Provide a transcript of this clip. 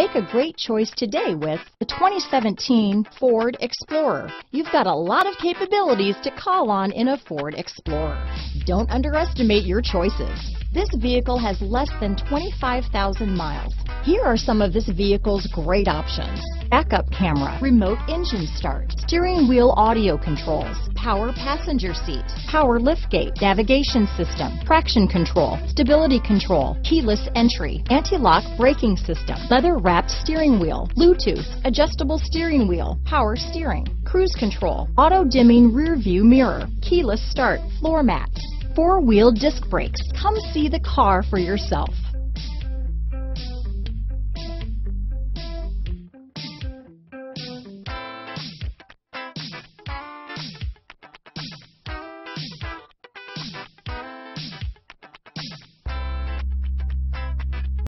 Make a great choice today with the 2017 Ford Explorer. You've got a lot of capabilities to call on in a Ford Explorer. Don't underestimate your choices. This vehicle has less than 25,000 miles. Here are some of this vehicle's great options. Backup camera, remote engine start, steering wheel audio controls, power passenger seat, power liftgate, navigation system, traction control, stability control, keyless entry, anti-lock braking system, leather wrapped steering wheel, Bluetooth, adjustable steering wheel, power steering, cruise control, auto dimming rear view mirror, keyless start, floor mats, four wheel disc brakes. Come see the car for yourself.